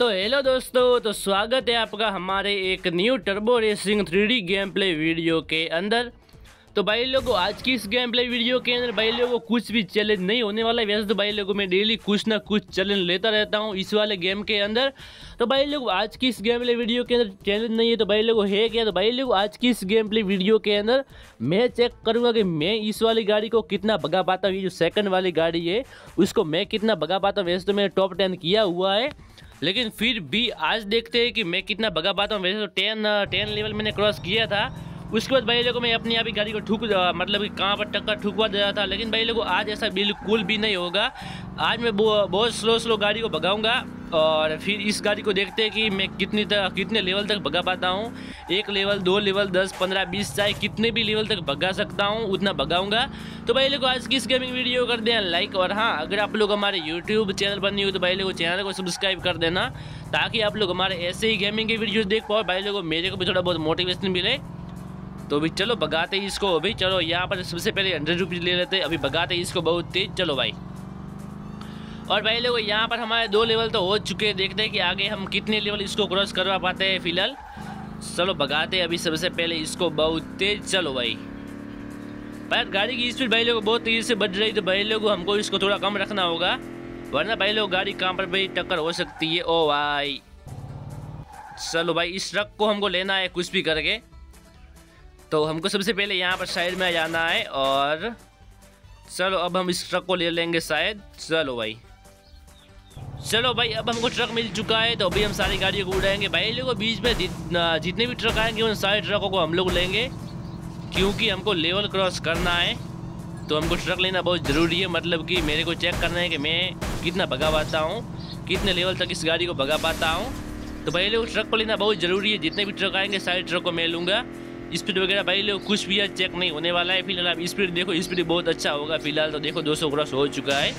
तो हेलो दोस्तों तो स्वागत है आपका हमारे एक new turbo racing three game play video के अंदर। तो भाई लोगों, आज की इस गेम प्ले वीडियो के अंदर भाई लोगों, कुछ भी चैलेंज नहीं होने वाला है। वैसे तो भाई लोगों, मैं डेली कुछ ना कुछ चैलेंज लेता रहता हूँ इस वाले गेम के अंदर। तो भाई लोग, आज की इस गेम प्ले वीडियो के अंदर चैलेंज नहीं है तो भाई लोगों, है क्या? तो भाई लोग, आज की इस गेम प्ले वीडियो के अंदर मैं चेक करूँगा कि मैं इस वाली गाड़ी को कितना भगा पाता हूँ। ये जो सेकंड वाली गाड़ी है, उसको मैं कितना भगा पाता हूँ। वैसे तो मैंने टॉप टेन किया हुआ है। लेकिन फिर भी आज देखते हैं कि मैं कितना भगा पाता हूँ। वैसे तो टेन टेन लेवल मैंने क्रॉस किया था। उसके बाद भाई लोगों, मैं अपनी आप ही गाड़ी को ठुक मतलब कि कहाँ पर टक्कर ठुकवा दे रहा था। लेकिन भाई लोगों, आज ऐसा बिल्कुल भी नहीं होगा। आज मैं बहुत स्लो स्लो गाड़ी को भगाऊँगा। और फिर इस गाड़ी को देखते हैं कि मैं कितनी तक, कितने लेवल तक भगा पाता हूँ। एक लेवल दो लेवल दस, पंद्रह, बीस, चाहे कितने भी लेवल तक भगा सकता हूँ, उतना भगाऊँगा। तो भाई लोग आज की इस गेमिंग वीडियो कर दें लाइक और हाँ अगर आप लोग हमारे यूट्यूब चैनल पर नहीं हो तो भाई लोग चैनल को सब्सक्राइब कर देना, ताकि आप लोग हमारे ऐसे ही गेमिंग की वीडियो देख पाओ भाई लोगों मेरे को भी थोड़ा बहुत मोटिवेशन मिले। तो अभी चलो, भगाते इसको, अभी चलो, यहाँ पर सबसे पहले हंड्रेड रुपीज़ ले लेते अभी भगाते इसको बहुत तेज, चलो भाई। और भाई लोग, यहाँ पर हमारे दो लेवल तो हो चुके हैं। देखते हैं कि आगे हम कितने लेवल इसको क्रॉस करवा पाते हैं फ़िलहाल। चलो, भगाते अभी सबसे पहले इसको बहुत तेज चलो भाई। पर गाड़ी की स्पीड भाई लोग, बहुत तेज़ी से बढ़ रही तो भाई लोग, हमको इसको थोड़ा कम रखना होगा। वरना भाई लोग गाड़ी कहाँ पर भाई टक्कर हो सकती है। ओ भाई। चलो भाई, इस ट्रक को हमको लेना है, कुछ भी करके। तो हमको सबसे पहले यहाँ पर साइड में जाना है और चलो, अब हम इस ट्रक को ले लेंगे शायद। चलो भाई। चलो भाई, अब हमको ट्रक मिल चुका है तो अभी हम सारी गाड़ियों को उड़ाएँगे। भाई, लोगों, बीच में जितने भी ट्रक आएँगे, उन सारे ट्रकों को हम लोग लेंगे, क्योंकि हमको लेवल क्रॉस करना है। तो हमको ट्रक लेना बहुत ज़रूरी है मतलब कि मेरे को चेक करना है कि मैं कितना भगा पाता हूँ, कितने लेवल तक इस गाड़ी को भगा पाता हूँ। तो भाई, लोग ट्रक को लेना बहुत ज़रूरी है, जितने भी ट्रक आएँगे, सारे ट्रक को मैं लूँगा। स्पीड वगैरह, भाई, लोग, कुछ भी चेक नहीं होने वाला है, फ़िलहाल आप स्पीड देखो स्पीड बहुत अच्छा होगा, फ़िलहाल तो देखो 200 क्रॉस हो चुका है।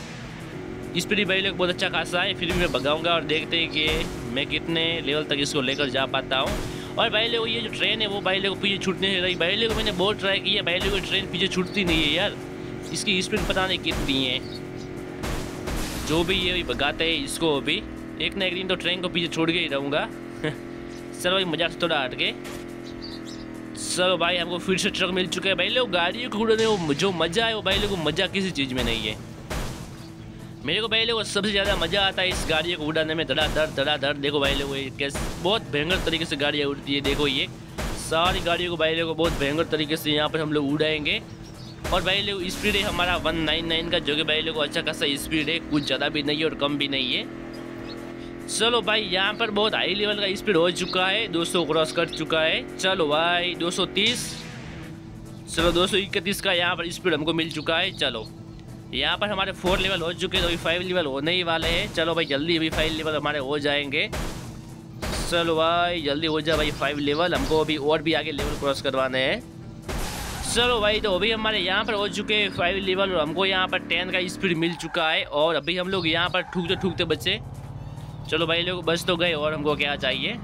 स्पीड भाई लोग बहुत अच्छा खासा है, फिर भी मैं भगाऊँगा और देखते हैं कि मैं कितने लेवल तक इसको लेकर जा पाता हूँ। और भाई लोग, ये जो ट्रेन है, वो भाई लोग पीछे छूटने रही। भाई लोग, मैंने बहुत ट्राई किया, भाई लोग ट्रेन पीछे छूटती नहीं है यार। इसकी स्पीड पता नहीं कितनी है। जो भी ये भगाते हैं, इसको अभी एक ना एक दिन तो ट्रेन को पीछे छोड़ के ही रहूँगा। चलो भाई, मज़ाक से थोड़ा हट के चलो भाई, हमको फिर से ट्रक मिल चुका है। भाई लोग, गाड़ियों को उड़ाने वो जो मज़ा है, वो भाई लोग मज़ा किसी चीज़ में नहीं है। मेरे को भाई लोग सबसे ज़्यादा मज़ा आता है इस गाड़ी को उड़ाने में धड़ा धड़ धड़ा धड़ देखो भाई लोग कैसे, बहुत भयंकर तरीके से गाड़ियाँ उड़ती है, देखो ये। सारी गाड़ियों को भाई लोग, बहुत भयंकर तरीके से यहाँ पर हम लोग उड़ाएँगे। और भाई लोग स्पीड है हमारा वन नाइन नाइन का, जो कि भाई लोग अच्छा खासा स्पीड है, कुछ ज़्यादा भी नहीं है और कम भी नहीं है। चलो भाई, यहाँ पर बहुत हाई लेवल का स्पीड हो चुका है 200 क्रॉस कर चुका है। चलो भाई 230 चलो 231 का यहाँ पर स्पीड हमको मिल चुका है, चलो। यहाँ पर हमारे फोर लेवल हो चुके हैं तो अभी फाइव लेवल होने ही वाले हैं। चलो भाई, जल्दी अभी फाइव लेवल हमारे हो जाएँगे। चलो भाई, जल्दी हो जाए भाई फाइव लेवल हमको अभी और भी आगे लेवल क्रॉस करवाने हैं। चलो भाई तो अभी हमारे यहाँ पर हो चुके हैं फाइव लेवल और हमको यहाँ पर टेन का स्पीड मिल चुका है और अभी हम लोग यहाँ पर ठूकते ठूकते बच्चे चलो भाई, लोग बच तो गए और हमको क्या चाहिए?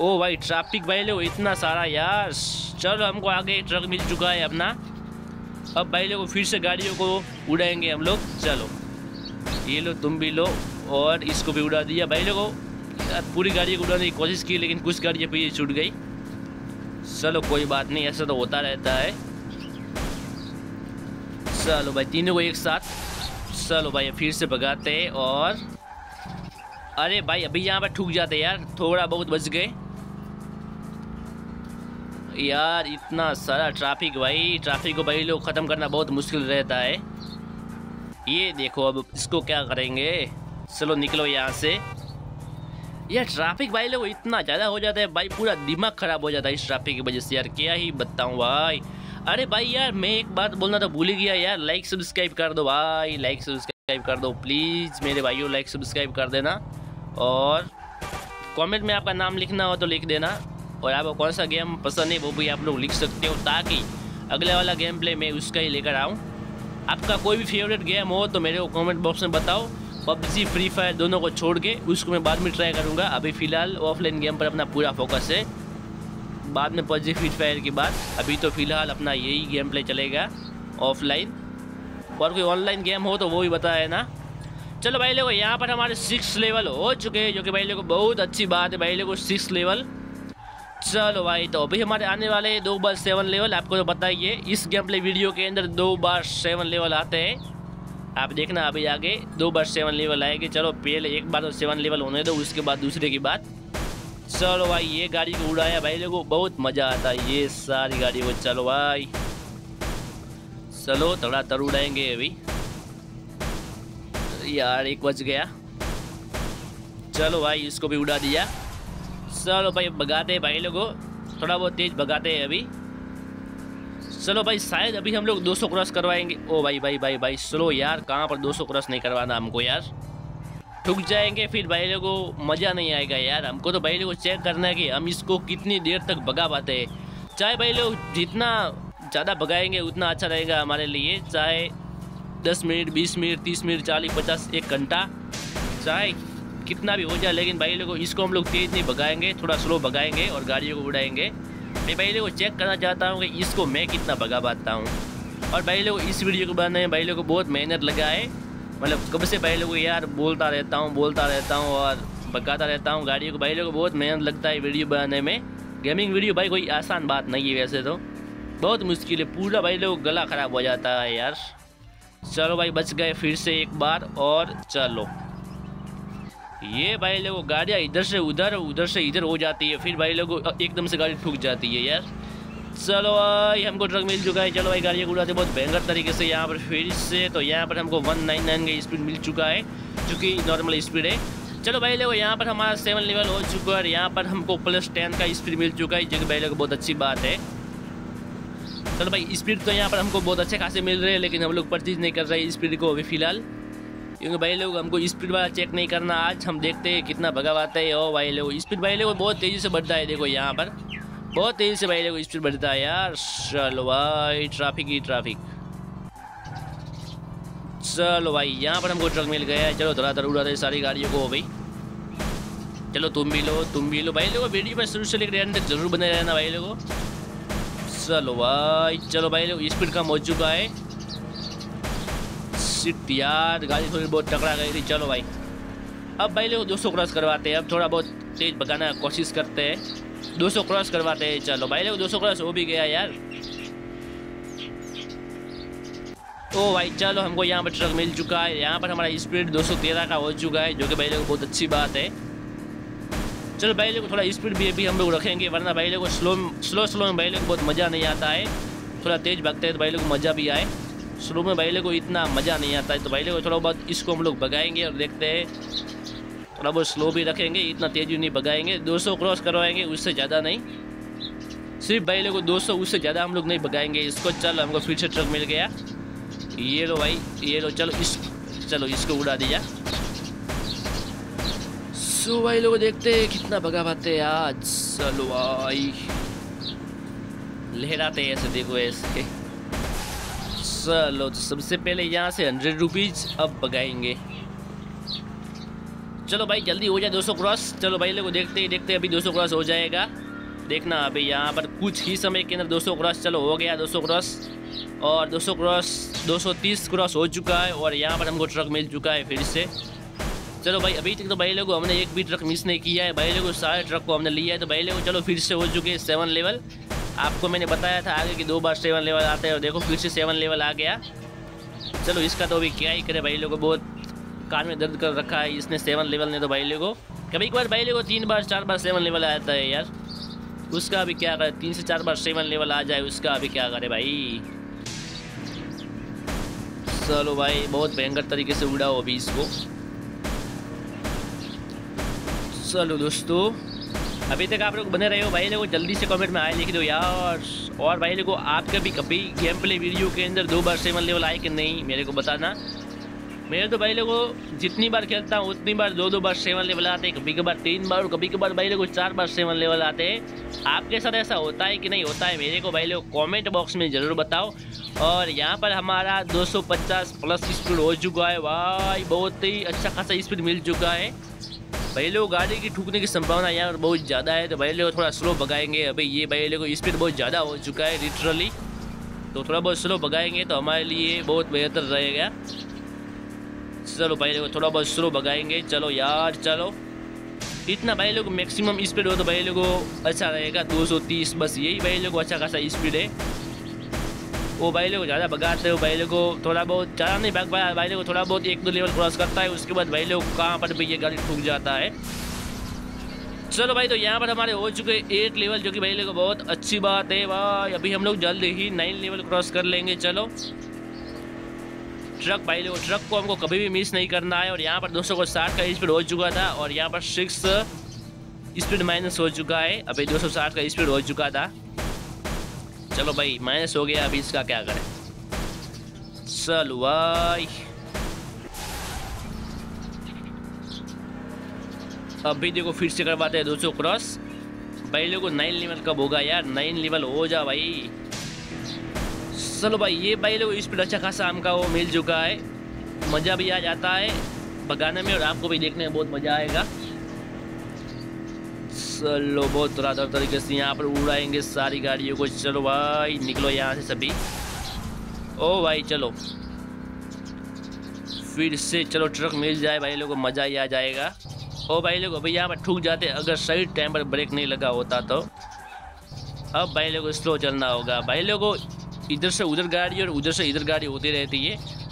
ओ भाई ट्रैफ़िक भाई, लोग इतना सारा यार। चलो हमको आगे ट्रक मिल चुका है अपना। अब भाई लोग, फिर से गाड़ियों को उड़ाएँगे हम लोग। चलो। ये लो, तुम भी लो, और इसको भी उड़ा दिया। भाई लोगों पूरी गाड़ी को उड़ाने की कोशिश की, लेकिन कुछ गाड़ियाँ पीछे छूट गई। चलो, कोई बात नहीं, ऐसा तो होता रहता है। चलो भाई, तीनों को एक साथ। चलो भाई, फिर से भगाते और अरे भाई, अभी यहाँ पर ठुक जाते यार। थोड़ा बहुत बच गए। यार, इतना सारा ट्रैफ़िक भाई। ट्रैफ़िक को भाई लोग ख़त्म करना बहुत मुश्किल रहता है। ये देखो अब इसको क्या करेंगे? चलो निकलो यहाँ से। यार ट्रैफ़िक भाई लोग इतना ज़्यादा हो जाता है। भाई पूरा दिमाग ख़राब हो जाता है इस ट्रैफ़िक की वजह से यार। क्या ही बताऊँ भाई। अरे भाई यार, मैं एक बात बोलना तो भूल ही गया यार। लाइक सब्सक्राइब कर दो भाई। लाइक सब्सक्राइब कर दो प्लीज़ मेरे भाइयों लाइक सब्सक्राइब कर देना। और कमेंट में आपका नाम लिखना हो तो लिख देना। और आपको कौन सा गेम पसंद है वो भी आप लोग लिख सकते हो ताकि अगले वाला गेम प्ले मैं उसका ही लेकर आऊँ। आपका कोई भी फेवरेट गेम हो तो मेरे को कमेंट बॉक्स में बताओ। पबजी फ्री फायर दोनों को छोड़ के उसको मैं बाद में ट्राई करूँगा। अभी फ़िलहाल ऑफलाइन गेम पर अपना पूरा फोकस है। बाद में पबजी फ्री फायर की बात अभी तो फ़िलहाल अपना यही गेम प्ले चलेगा ऑफलाइन और कोई ऑनलाइन गेम हो तो वो भी बताए ना। चलो भाई लोगों, यहाँ पर हमारे सिक्स लेवल हो चुके हैं, जो कि भाई लोग बहुत अच्छी बात है। भाई लोगों सिक्स लेवल चलो भाई तो अभी हमारे आने वाले दो बार सेवन लेवल आपको तो बताइए इस गेम प्ले वीडियो के अंदर दो बार सेवन लेवल आते हैं। आप देखना अभी आगे, दो बार सेवन लेवल आएगी। चलो, पहले एक बार तो सेवन लेवल होने दो, उसके बाद दूसरे की बात। चलो भाई, ये गाड़ी को उड़ाया। भाई लोगों बहुत मज़ा आता है ये सारी गाड़ी को। चलो भाई, चलो, थोड़ा तर उड़ाएँगे अभी। यार, एक बज गया। चलो भाई, इसको भी उड़ा दिया। चलो भाई भगाते हैं भाई लोगों। थोड़ा बहुत तेज भगाते हैं अभी। चलो भाई, शायद अभी हम लोग 200 क्रॉस करवाएँगे। ओ भाई भाई भाई भाई स्लो यार, कहाँ पर 200 क्रॉस नहीं करवाना हमको यार? ठुक जाएँगे फिर भाई लोगों, मज़ा नहीं आएगा यार। हमको तो भाई लोगों चेक करना है कि हम इसको कितनी देर तक भगा पाते हैं। चाहे भाई लोग जितना ज़्यादा भगाएँगे, उतना अच्छा रहेगा हमारे लिए। चाहे दस मिनट, बीस मिनट, तीस मिनट, चालीस, पचास, एक घंटा। चाहे कितना भी हो जाए, लेकिन भाई लोगों, इसको हम लोग तेज़ नहीं भगाएँगे, थोड़ा स्लो भगाएँगे और गाड़ियों को उड़ाएँगे। मैं भाई लोगों चेक करना चाहता हूँ कि इसको मैं कितना भगा पाता हूँ। और भाई लोग, इस वीडियो को बनाने में भाई लोग को बहुत मेहनत लगा है। मतलब कब से भाई लोग यार बोलता रहता हूँ, बोलता रहता हूँ और भगाता रहता हूँ। गाड़ियों को भाई लोग को बहुत मेहनत लगता है वीडियो बनाने में। गेमिंग वीडियो भाई कोई आसान बात नहीं है वैसे तो। बहुत मुश्किल है, पूरा भाई लोग गला ख़राब हो जाता है यार। चलो भाई, बच गए फिर से एक बार और चलो। ये भाई लोगों, गाड़ियाँ इधर से उधर उधर से इधर हो जाती है, फिर भाई लोग एकदम से गाड़ी ठुक जाती है, यार। चलो भाई, हमको ट्रक मिल चुका है, चलो भाई, गाड़ियाँ उड़ाते बहुत भयंकर तरीके से यहाँ पर फिर से तो यहाँ पर हमको वन नाइन नाइन का स्पीड मिल चुका है, जो कि नॉर्मल स्पीड है। चलो भाई लोग, यहाँ पर हमारा सेवन लेवल हो चुका है, और यहाँ पर हमको प्लस टेन का स्पीड मिल चुका है, जो कि भाई लोग, बहुत अच्छी बात है। चलो भाई स्पीड तो यहाँ पर हमको बहुत अच्छे खासे मिल रहे हैं, लेकिन हम लोग परचेज नहीं कर रहे स्पीड को अभी फ़िलहाल। क्योंकि भाई लोग, हमको स्पीड वाला चेक नहीं करना। आज हम देखते हैं कितना भगावाता है। ओ भाई लोग स्पीड भाई लोग बहुत तेज़ी से बढ़ता है देखो यहाँ पर। बहुत तेज़ी से भाई लोग स्पीड बढ़ता है यार। चलो भाई ट्रैफ़िक ही ट्रैफ़िक चलो भाई, यहाँ पर हमको ट्रक मिल गया है। चलो धरा धरा उड़ा सारी गाड़ियों को भाई। चलो तुम भी लो, तुम भी लो। भाई लोगों, वीडियो में शुरू से लेकर एंड तक ज़रूर बने रहना भाई लोगों। चलो भाई चलो भाई लोग स्पीड कम हो चुका है। सिट यार गाड़ी थोड़ी बहुत टकरा गई थी। चलो भाई। अब भाई लोग 200 क्रॉस करवाते हैं। अब थोड़ा बहुत तेज भगाना कोशिश करते हैं। 200 क्रॉस करवाते हैं। चलो भाई लोग 200 क्रॉस हो भी गया यार। ओ भाई, चलो हमको यहाँ पर ट्रक मिल चुका है। यहाँ पर हमारा स्पीड 213 का हो चुका है, जो कि भाई लोग बहुत अच्छी बात है। चलो भाई लोग थोड़ा स्पीड भी अभी हम लोग रखेंगे, वरना भाई लोग स्लो स्लो स्लो में भाई लोग बहुत मज़ा नहीं आता है। थोड़ा तेज़ भागते हैं तो भाई लोग मज़ा भी आए। शुरू में भाई को इतना मज़ा नहीं आता है तो भाई को थोड़ा बहुत इसको हम लोग भगाएँगे और देखते हैं। थोड़ा बहुत स्लो भी रखेंगे, इतना तेज नहीं भगाएँगे। 200 क्रॉस करवाएँगे, उससे ज़्यादा नहीं। सिर्फ़ भाई को 200 उससे ज़्यादा हम लोग नहीं भगाएँगे। इसको चल, हमको फिर से ट्रक मिल गया। ये लो भाई, ये लो, चलो इस, चलो इसको उड़ा दिया सो भाई लोग, देखते हैं कितना भगा पाते आज। चलो भाई, लहराते ऐसे, देखो ऐसे। चलो तो सबसे पहले यहाँ से हंड्रेड रुपीज़ अब भगाएँगे। चलो भाई, जल्दी हो जाए 200 क्रॉस। चलो भाई, लोग, देखते ही, देखते अभी 200 क्रॉस हो जाएगा। देखना, अभी यहाँ पर कुछ ही समय के अंदर 200 क्रॉस, चलो, हो गया 200 क्रॉस। और 200 क्रॉस 230 क्रॉस हो चुका है, और यहाँ पर हमको ट्रक मिल चुका है फिर से। चलो भाई, अभी तक तो भाई लोगों, हमने एक भी ट्रक मिस नहीं किया है। भाई लोगों, सारे ट्रक को हमने लिया है तो भाई लोगों, चलो, फिर से हो चुके हैं सेवन लेवल आपको मैंने बताया था आगे कि दो बार सेवन लेवल आते हैं और देखो फिर से सेवन लेवल आ गया। चलो, इसका तो अभी क्या ही करे भाई लोगों, बहुत कान में दर्द कर रखा है इसने सेवन लेवल ने तो भाई लोगों। कभी एक बार भाई लोगों तीन बार, चार बार सेवन लेवल आता है यार। उसका अभी क्या करे, तीन से चार बार सेवन लेवल आ जाए, उसका अभी क्या करे भाई। चलो भाई, बहुत भयंकर तरीके से उड़ाओ अभी इसको। चलो दोस्तों अभी तक आप लोग बने रहे हो भाई, लोगों जल्दी से कमेंट में आए लिख दो यार। और भाई, लोगों, आपका भी कभी गेम प्ले वीडियो के अंदर दो बार सेवन लेवल आए कि नहीं, मेरे को बताना। मेरे तो भाई, लोगों, जितनी बार खेलता हूँ, उतनी बार दो दो बार सेवन लेवल आते हैं। कभी कभार तीन बार और कभी कभार भाई, लोगों, चार बार सेवन लेवल आते हैं। आपके साथ ऐसा होता है कि नहीं होता है, मेरे को भाई, लोग कमेंट बॉक्स में ज़रूर बताओ। और यहाँ पर हमारा 250 प्लस स्पीड हो चुका है भाई, बहुत ही अच्छा खासा स्पीड मिल चुका है। भाई लोग गाड़ी की ठुकने की संभावना यहाँ पर बहुत ज़्यादा है तो भाई लोग थोड़ा स्लो भगाएँगे। अभी ये भाई लोग स्पीड बहुत ज़्यादा हो चुका है लिटरली तो थोड़ा बहुत स्लो भगाएँगे तो हमारे लिए बहुत बेहतर रहेगा। चलो भाई लोग थोड़ा बहुत स्लो भगाएँगे। चलो यार, चलो। इतना भाई लोग मैक्सिमम स्पीड हो तो भाई लोग अच्छा रहेगा 230 बस यही भाई लोग अच्छा खासा स्पीड है। वो भाई लोग ज़्यादा भगाते हो भाई लोग को थोड़ा बहुत, ज़्यादा नहीं भाग पाया, भाई लोग थोड़ा बहुत एक दो लेवल क्रॉस करता है, उसके बाद भाई लोग कहाँ पर भी ये गाड़ी ठुक जाता है। चलो भाई तो यहाँ पर हमारे हो चुके एट लेवल जो कि भाई लोग बहुत अच्छी बात है। भाई, अभी हम लोग जल्द ही नाइन लेवल क्रॉस कर लेंगे, चलो। ट्रक भाई लोग ट्रक को हमको कभी भी मिस नहीं करना है, और यहाँ पर दोस्तों को साठ का स्पीड हो चुका था, और यहाँ पर सिक्स स्पीड माइनस हो चुका है। अभी दो का स्पीड हो चुका था। चलो भाई माइनस हो गया, अभी इसका क्या करें? चलो भाई। अभी देखो फिर से करवाते हैं दो क्रॉस भाई लोगों नाइन लेवल कब होगा यार? नाइन लेवल हो जा भाई। चलो भाई, ये भाई लोग स्पीड अच्छा खासा हमका वो मिल चुका है। मज़ा भी आ जाता है। भगाने में और आपको भी देखने में बहुत मज़ा आएगा। तरह तरह तरीके से यहाँ पर उड़ाएँगे सारी गाड़ियों को। चलो भाई, निकलो यहाँ से सभी। ओ भाई, चलो। फिर से चलो, ट्रक मिल जाए भाई लोगों को, मज़ा ही आ जाएगा। ओ भाई लोग, अभी यहाँ पर ठुक जाते, अगर सही टाइम पर ब्रेक नहीं लगा होता तो। अब भाई लोगों को स्लो चलना होगा। भाई लोगों, इधर से उधर गाड़ी और उधर से इधर गाड़ी होती रहती है।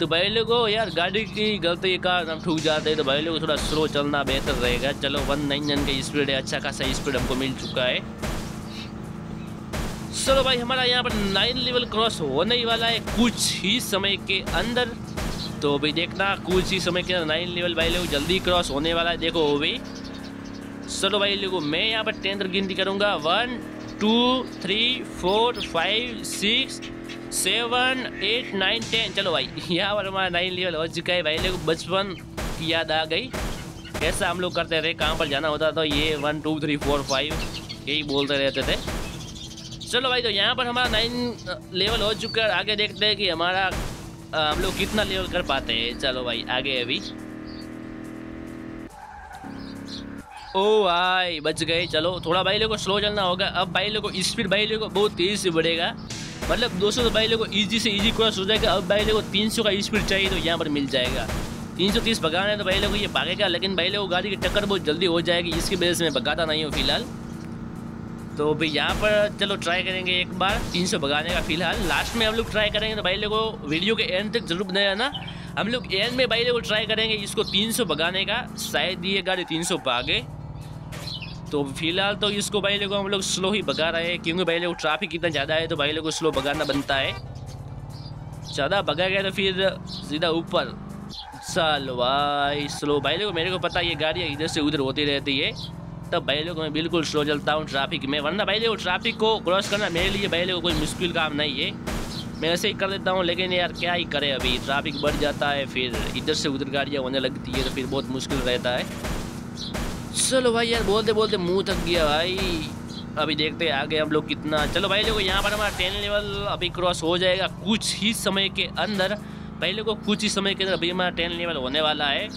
तो भाई लोगों, यार गाड़ी की गलती का हम ठूक जाते हैं तो भाई लोग, थोड़ा स्लो चलना बेहतर रहेगा। चलो, वन नाइन जन का स्पीड है अच्छा खासा स्पीड हमको मिल चुका है। चलो भाई, हमारा यहाँ पर नाइन लेवल क्रॉस होने ही वाला है कुछ ही समय के अंदर। तो भाई देखना, कुछ ही समय के अंदर नाइन लेवल भाई लोग, जल्दी क्रॉस होने वाला है। देखो वो भी चलो भाई लोगों, मैं यहाँ पर टेंथ गिनती करूँगा। One two three four five six seven, eight, nine, ten. चलो भाई, यहाँ पर हमारा नाइन लेवल हो चुका है भाई। लोग बचपन की याद आ गई। कैसा हम लोग करते थे, कहाँ पर जाना होता था, ये one two three four five यही बोलते रहते थे। चलो भाई तो यहाँ पर हमारा नाइन लेवल हो चुका है। आगे देखते हैं कि हमारा हम लोग कितना लेवल कर पाते हैं। चलो भाई, आगे अभी। ओ भाई, बच गए। चलो, थोड़ा भाई लोग को स्लो चलना होगा। अब भाई लोग को स्पीड भाई लोग को बहुत तेज़ से बढ़ेगा। मतलब दो सौ भाई लोग को ईजी से ईजी क्रॉस हो जाएगा। अब भाई लोग को तीन सौ का स्पीड चाहिए तो यहाँ पर मिल जाएगा। तीन सौ तीस भगाना है तो भाई लोग ये भागेगा, लेकिन भाई लोग गाड़ी की टक्कर बहुत जल्दी हो जाएगी। इसकी वजह से मैं भगाता नहीं हूँ फ़िलहाल। तो भाई यहाँ पर चलो ट्राई करेंगे एक बार तीन सौ भगाने का फ़िलहाल। लास्ट में हम लोग ट्राई करेंगे तो भाई लोग वीडियो के एंड तक ज़रूर बनाया ना। हम लोग एंड में भाई लोग ट्राई करेंगे इसको तीन सौ भगाने का। शायद ये गाड़ी तीन सौ भागे। तो फ़िलहाल तो इसको भाई लोग हम लोग स्लो ही भगा रहे हैं, क्योंकि भाई लोग ट्रैफ़िक इतना ज़्यादा है तो भाई लोग को स्लो भगाना बनता है। ज़्यादा भगा गया तो फिर सीधा ऊपर। चल भाई स्लो भाई लोग मेरे को पता है ये गाड़ियाँ इधर से उधर होती रहती है, तब भाई लोग मैं बिल्कुल स्लो चलता हूँ ट्रैफ़िक में, वरना भाई लोग ट्रैफ़िक को क्रॉस करना मेरे लिए भाई लोग कोई मुश्किल काम नहीं है। मैं ऐसे ही कर लेता हूँ, लेकिन यार क्या ही करे अभी ट्रैफ़िक बढ़ जाता है, फिर इधर से उधर गाड़ियाँ होने लगती है तो फिर बहुत मुश्किल रहता है। चलो भाई यार, बोलते बोलते मुँह थक गया भाई। अभी देखते हैं आगे हम लोग कितना चलो भाई लोग यहाँ पर हमारा टेन लेवल अभी क्रॉस हो जाएगा कुछ ही समय के अंदर। लोगों को कुछ ही समय के अंदर अभी हमारा टेन लेवल होने वाला है।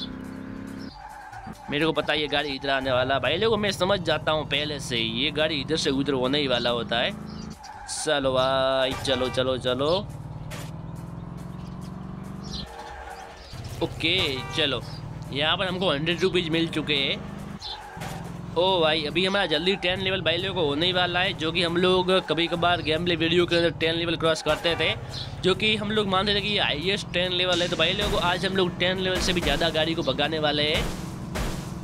मेरे को पता है ये गाड़ी इधर आने वाला भाई लोगों मैं समझ जाता हूँ पहले से ये गाड़ी इधर से उधर होने ही वाला होता है। चलो भाई, चलो चलो चलो। ओके, चलो। यहाँ पर हमको हंड्रेड रुपीज़ मिल चुके हैं। ओ भाई, अभी हमारा जल्दी टेन लेवल लोगों को होने ही वाला है, जो कि हम लोग कभी कभार गेम प्ले वीडियो के अंदर टेन लेवल क्रॉस करते थे, जो कि हम लोग मानते थे कि ये हाइएस्ट टेन लेवल है तो भाई लोगों को आज हम लोग टेन लेवल से भी ज़्यादा गाड़ी को भगाने वाले हैं।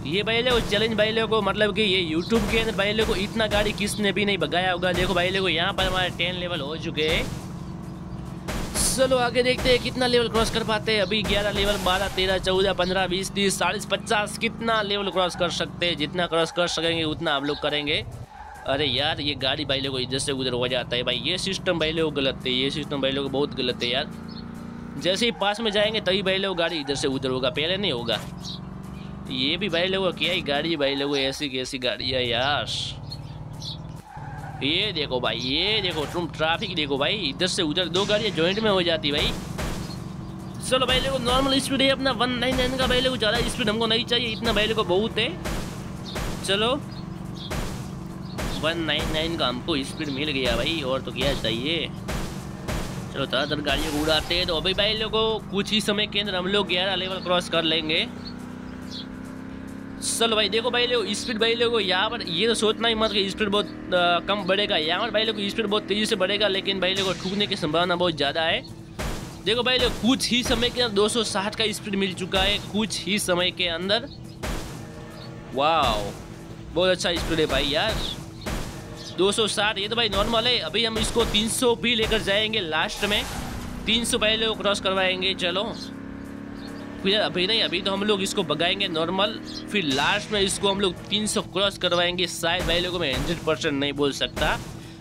ये भाई लोग चैलेंज भाई लोगों को मतलब कि ये यूट्यूब के अंदर भाई को इतना गाड़ी किसने भी नहीं भगाया होगा, देखो भाई लोगों यहाँ पर हमारे टेन लेवल हो चुके हैं। चलो आगे देखते हैं कितना लेवल क्रॉस कर पाते हैं। अभी ग्यारह लेवल बारह, तेरह, चौदह, पंद्रह, बीस, तीस, चालीस, पचास, कितना लेवल क्रॉस कर सकते हैं? जितना क्रॉस कर सकेंगे, उतना हम लोग करेंगे। अरे यार, ये गाड़ी भाई लोगों इधर से उधर हो जाता है भाई। ये सिस्टम भाई लोग गलत है, ये सिस्टम भाई लोग बहुत गलत है यार। जैसे ही पास में जाएँगे, तभी भाई लोग गाड़ी इधर से उधर होगा, पहले नहीं होगा। ये भी भाई लोगों क्या ही गाड़ी भाई लोगों ऐसी कैसी गाड़ी है यार। ये देखो भाई, ये देखो तुम ट्रैफ़िक देखो भाई, इधर से उधर दो गाड़ियाँ जॉइंट में हो जाती भाई। चलो भाई लोगों नॉर्मल स्पीड है, अपना वन नाइन नाइन का भाई लोगों ज़्यादा स्पीड हमको नहीं चाहिए, इतना भाई लोगों बहुत है। चलो वन नाइन नाइन का हमको स्पीड मिल गया भाई, और तो क्या चाहिए। चलो तरह गाड़ियों को उड़ाते हैं तो अभी भाई लोगों कुछ ही समय के अंदर हम लोग ग्यारह लेवल क्रॉस कर लेंगे। चलो भाई, देखो भाई लोग स्पीड भाई लोगों यहाँ पर ये तो सोचना ही मत कि स्पीड बहुत कम बढ़ेगा। यहाँ पर भाई लोग स्पीड बहुत तेज़ी से बढ़ेगा, लेकिन भाई लोगों ठूकने की संभावना बहुत ज़्यादा है। देखो भाई लोग कुछ ही समय के अंदर 260 का स्पीड मिल चुका है, कुछ ही समय के अंदर। वाह बहुत अच्छा स्पीड है भाई यार। 260 ये तो भाई नॉर्मल है। अभी हम इसको 300 भी लेकर जाएँगे लास्ट में। 300 पहले क्रॉस करवाएँगे, चलो। फिर अभी नहीं, अभी तो हम लोग इसको भगाएँगे नॉर्मल फिर लास्ट में इसको हम लोग 300 क्रॉस करवाएँगे, शायद भाई लोगों में हंड्रेड परसेंट नहीं बोल सकता।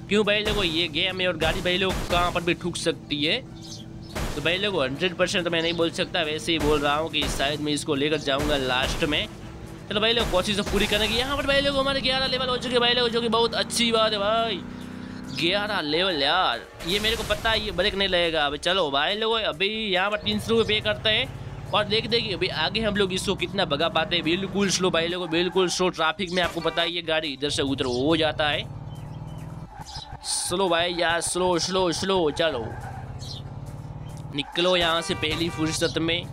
क्यों भाई लोगों, ये गेम है और गाड़ी भाई लोग कहाँ पर भी ठुक सकती है? तो भाई लोग हंड्रेड परसेंट तो मैं नहीं बोल सकता, वैसे ही बोल रहा हूँ कि शायद मैं इसको लेकर जाऊँगा लास्ट में। चलो भाई लोग, कोशिश तो पूरी करने की यहाँ पर भाई लोग, हमारे ग्यारह लेवल हो चुके भाई लोग, जो कि बहुत अच्छी बात है भाई। ग्यारह लेवल यार, ये मेरे को पता है, ये ब्रेक नहीं लगेगा। अभी चलो भाई लोग, अभी यहाँ पर तीन सौ रुपये पे करते हैं। और देख देखिए अभी आगे हम लोग इसको कितना भगा पाते हैं। बिल्कुल स्लो भाई लोगों, बिल्कुल स्लो ट्रैफ़िक में आपको पता है, ये गाड़ी इधर से उधर हो जाता है। स्लो भाई यार स्लो स्लो स्लो चलो। निकलो यहाँ से पहली फुर्सत में।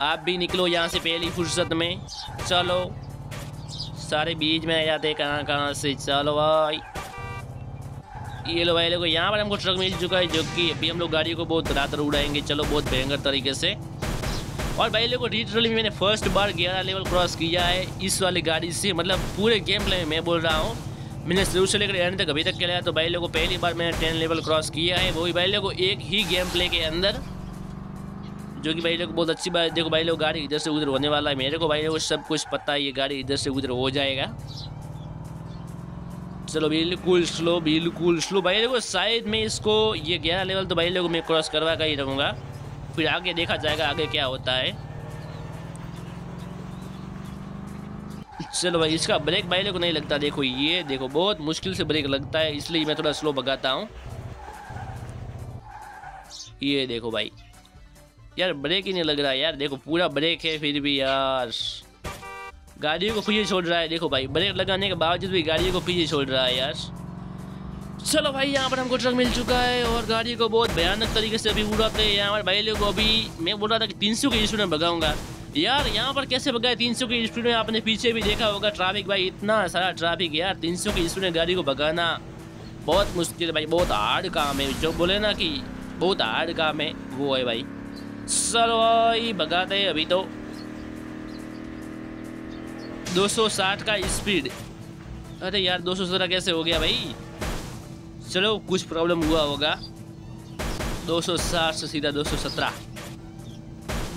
आप भी निकलो यहाँ से पहली फुर्सत में। चलो। सारे बीच में आ जाते कहाँ कहाँ से? चलो भाई। ये लो भाई लोग, यहाँ पर हमको ट्रक मिल चुका है, जो कि अभी हम लोग गाड़ी को बहुत रात उड़ाएँगे। चलो, बहुत भयंकर तरीके से। और भाई लोगों लिटरली मैंने फ़र्स्ट बार ग्यारह लेवल क्रॉस किया है इस वाली गाड़ी से। मतलब पूरे गेम प्ले में मैं बोल रहा हूँ। मैंने शुरू से लेकर एंड तक अभी तक खेला है तो भाई लोगों, पहली बार मैंने टेन लेवल क्रॉस किया है। वो भी भाई लोगों, एक ही गेम प्ले के अंदर, जो कि भाई लोग, बहुत अच्छी बात देखो भाई लोग, गाड़ी इधर से उधर होने वाला है। मेरे को भाई लोग, सब कुछ पता है, ये गाड़ी इधर से उधर हो जाएगा। चलो, बिल्कुल स्लो बिल्कुल स्लो भाई लोगों शायद मैं इसको, ये ग्यारह लेवल तो भाई लोग, मैं क्रॉस करवा कर ही रहूँगा। फिर आगे देखा जाएगा आगे क्या होता है। चलो भाई, इसका ब्रेक भाई को नहीं लगता। देखो ये, देखो, बहुत मुश्किल से ब्रेक लगता है, इसलिए मैं थोड़ा स्लो भगाता हूँ। ये देखो भाई, यार ब्रेक ही नहीं लग रहा है यार। देखो, पूरा ब्रेक है फिर भी यार। गाड़ियों को पीछे छोड़ रहा है। देखो भाई ब्रेक लगाने के बावजूद भी गाड़ियों को पीछे छोड़ रहा है यार। चलो भाई, यहाँ पर हमको ट्रक मिल चुका है और गाड़ी को बहुत भयानक तरीके से अभी उड़ाते हैं यहाँ पर भाई लोग अभी मैं बोल रहा था कि तीन सौ की स्पीड में भगाऊँगा। यार, यहाँ पर कैसे भगाए तीन सौ की स्पीड में? आपने पीछे भी देखा होगा ट्रैफ़िक भाई, इतना सारा ट्रैफ़िक यार, तीन सौ की स्पीड में गाड़ी को भगाना बहुत मुश्किल है भाई, बहुत हार्ड काम है। जो बोले ना कि बहुत हार्ड काम है, वो है भाई। चलो भाई, भगाते हैं अभी तो। 260 का स्पीड अरे यार 217 कैसे हो गया भाई? चलो, कुछ प्रॉब्लम हुआ होगा। 260 से सीधा 217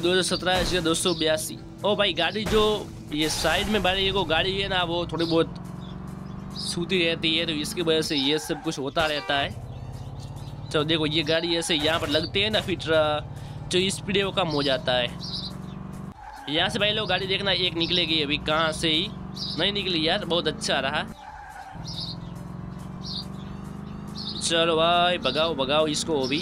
217 सीधा दो सौ बयासी। ओ भाई, गाड़ी जो ये साइड में भाई को गाड़ी है ना, वो थोड़ी बहुत सूती रहती है तो इसकी वजह से ये सब कुछ होता रहता है। चलो देखो, ये गाड़ी ऐसे यहाँ पर लगते हैं ना, फिर जो स्पीड है वो कम हो जाता है। यहाँ से भाई लोग गाड़ी देखना, एक निकलेगी अभी कहाँ से ही। नहीं निकली यार, बहुत अच्छा रहा। चलो भाई भगाओ भगाओ इसको भी।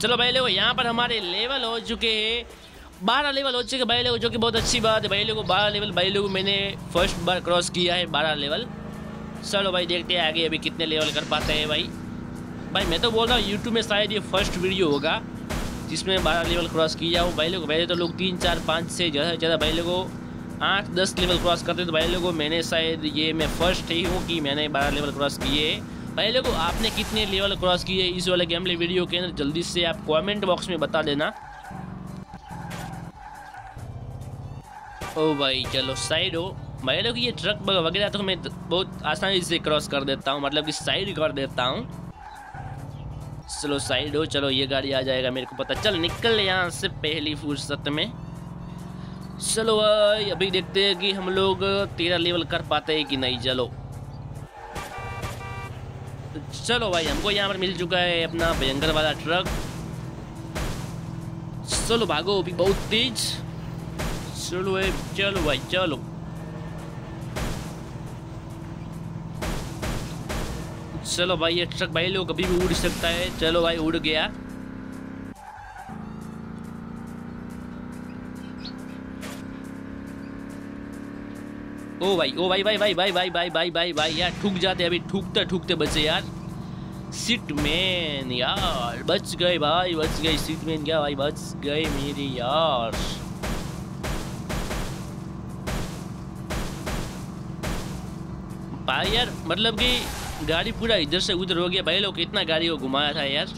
चलो भाई लोग, यहाँ पर हमारे लेवल हो चुके हैं। बारह लेवल हो चुके भाई लोग, जो कि बहुत अच्छी बात है। भाई लोगों, बारह लेवल भाई लोग, मैंने फ़र्स्ट बार क्रॉस किया है बारह लेवल चलो भाई, देखते हैं आगे अभी कितने लेवल कर पाते हैं भाई। भाई, मैं तो बोल रहा हूँ यूट्यूब में शायद ये फ़र्स्ट वीडियो होगा, जिसमें बारह लेवल क्रॉस किया हो। भाई लोग, पहले तो लोग तीन, चार, पाँच से ज़्यादा ज़्यादा भाई लोगों आठ, दस लेवल क्रॉस करते तो भाई लोगों मैंने शायद ये मैं फ़र्स्ट ही हूँ कि मैंने बारह लेवल क्रॉस किए। भाई लोगों आपने कितने लेवल क्रॉस किए इस वाले गेम वीडियो के अंदर? जल्दी से आप कमेंट बॉक्स में बता देना। ओ भाई, चलो साइड हो। भाई लोग ये ट्रक वगैरह तो मैं बहुत आसानी से क्रॉस कर देता हूँ। मतलब कि साइड कर देता हूँ। चलो साइड हो। चलो, ये गाड़ी आ जाएगा मेरे को पता। चल, निकल यहाँ से पहली फुर्सत में। चलो भाई, अभी देखते हैं कि हम लोग तेरह लेवल कर पाते हैं कि नहीं, चलो। चलो भाई, हमको यहाँ पर मिल चुका है अपना भयंकर वाला ट्रक चलो भागो, अभी बहुत तेज। चलो भाई चलो भाई, चलो। चलो भाई, ये ट्रक भाई लोग कभी भी उड़ सकता है। चलो भाई, उड़ गया। ओ भाई ओ भाई भाई भाई भाई भाई भाई भाई भाई भाई, यार, ठुक जाते अभी, ठुकते ठुकते बचे यार। सीट मैन यार, बच गए भाई, बच गए सीट मैन क्या भाई, बच गए मेरे यार। भाई यार मतलब कि गाड़ी पूरा इधर से उधर हो गया, भाई लोग कितना गाड़ी को घुमाया था यार।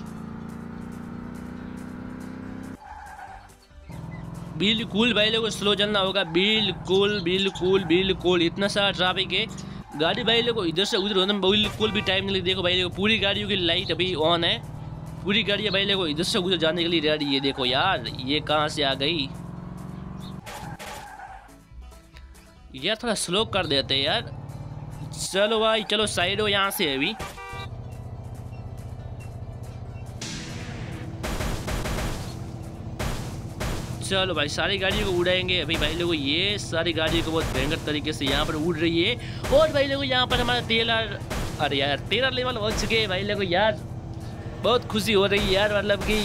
बिल्कुल भाई, लोग स्लो चलना होगा। बिल्कुल बिल्कुल बिल्कुल। इतना सारा ट्रैफ़िक है। गाड़ी भाई, लोग, इधर से उधर होने में बिल्कुल भी टाइम नहीं देखो भाई, लोग, पूरी गाड़ियों की लाइट अभी ऑन है। पूरी गाड़ी भाई, लोग, इधर से उधर जाने के लिए रेडी ये देखो यार, ये कहाँ से आ गई? यार, थोड़ा स्लो कर देते यार। चलो भाई, चलो साइड हो, यहाँ से अभी। चलो भाई, सारी गाड़ियों को उड़ाएँगे। अभी भाई लोगों, ये सारी गाड़ियों को बहुत भयंकर तरीके से यहाँ पर उड़ रही है। और भाई लोगों, यहाँ पर हमारा तेलर अरे यार तेरह लेवल हो चुके हैं भाई लोगों, यार। बहुत खुशी हो रही है यार मतलब कि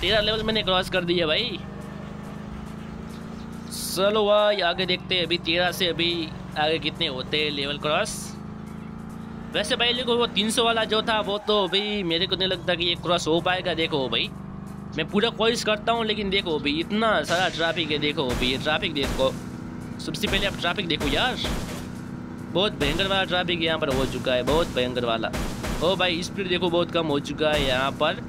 तेरह लेवल मैंने क्रॉस कर दिया भाई। चलो भाई, आगे देखते हैं, अभी तेरह से अभी आगे कितने होते हैं लेवल क्रॉस वैसे भाई लोगों, वो तीन सौ वाला जो था, वो तो भाई मेरे को नहीं लगता कि ये क्रॉस हो पाएगा, देखो भाई। मैं पूरा कोशिश करता हूँ, लेकिन देखो भाई इतना सारा ट्रैफ़िक है, देखो भाई ये ट्रैफ़िक देखो। सबसे पहले आप ट्रैफ़िक देखो यार। बहुत भयंकर वाला ट्रैफ़िक यहाँ पर हो चुका है, बहुत भयंकर वाला। ओ भाई स्पीड देखो बहुत कम हो चुका है यहाँ पर।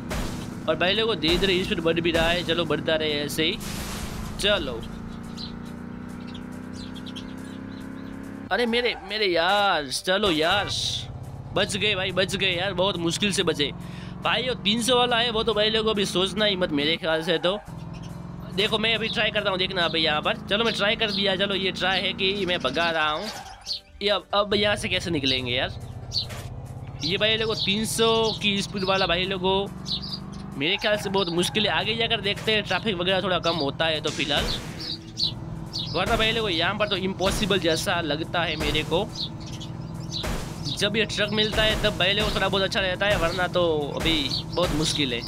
और भाई लोगों धीरे धीरे स्पीड बढ़ भी रहा है, चलो बढ़ता रहे ऐसे ही। चलो। अरे मेरे मेरे यार, चलो यार। बच गए भाई, बच गए यार, बहुत मुश्किल से बचे। भाई जो तीन सौ वाला है, वो तो भाई लोगों अभी सोचना ही मत, मेरे ख्याल से तो। देखो, मैं अभी ट्राई करता हूँ, देखना अभी यहाँ पर। चलो, मैं ट्राई कर दिया, चलो, ये ट्राई है कि मैं भगा रहा हूँ। ये अब अब यहाँ से कैसे निकलेंगे यार? ये भाई लोगों, तीन सौ की स्पीड वाला भाई लोगों। मेरे ख्याल से बहुत मुश्किल है। आगे जाकर देखते हैं ट्रैफ़िक वगैरह थोड़ा कम होता है तो फ़िलहाल। वरना भाई लोगों, यहाँ पर तो इम्पॉसिबल जैसा लगता है मेरे को। जब ये ट्रक मिलता है, तब पहले वो थोड़ा बहुत अच्छा रहता है, वरना तो अभी बहुत मुश्किल है।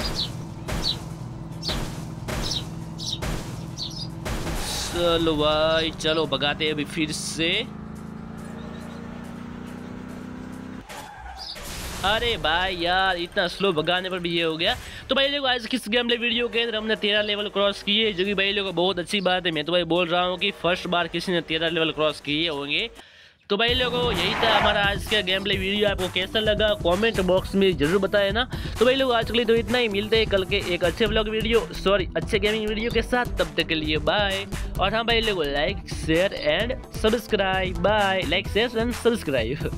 चलो भाई, चलो, भगाते अभी फिर से। अरे भाई यार, इतना स्लो भगाने पर भी ये हो गया। तो भाई देखो, आज किस गेम वीडियो के अंदर हमने तेरह लेवल क्रॉस किए, जो कि भाई लोगों को बहुत अच्छी बात है। मैं तो भाई बोल रहा हूँ कि फ़र्स्ट बार किसी ने तेरह लेवल क्रॉस किए होंगे। तो भाई लोगों, यही था हमारा आज का गेम प्ले वीडियो आपको कैसा लगा कमेंट बॉक्स में ज़रूर बताए ना तो भाई लोग, आज के लिए तो इतना ही। मिलते हैं कल के एक अच्छे ब्लॉग वीडियो सॉरी अच्छे गेमिंग वीडियो के साथ। तब तक के लिए बाय और हाँ भाई लोगों like share and subscribe bye like share and subscribe